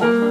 platform.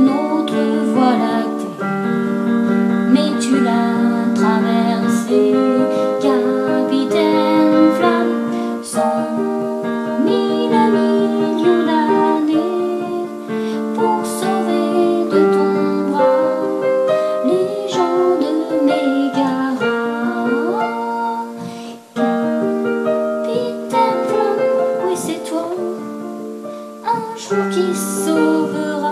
notre voie lactée, mais tu l'as traversée, capitaine flamme, cent mille millions d'années pour sauver de ton bras les gens de Mégara. Capitaine flamme, oui c'est toi, un jour qui sauvera.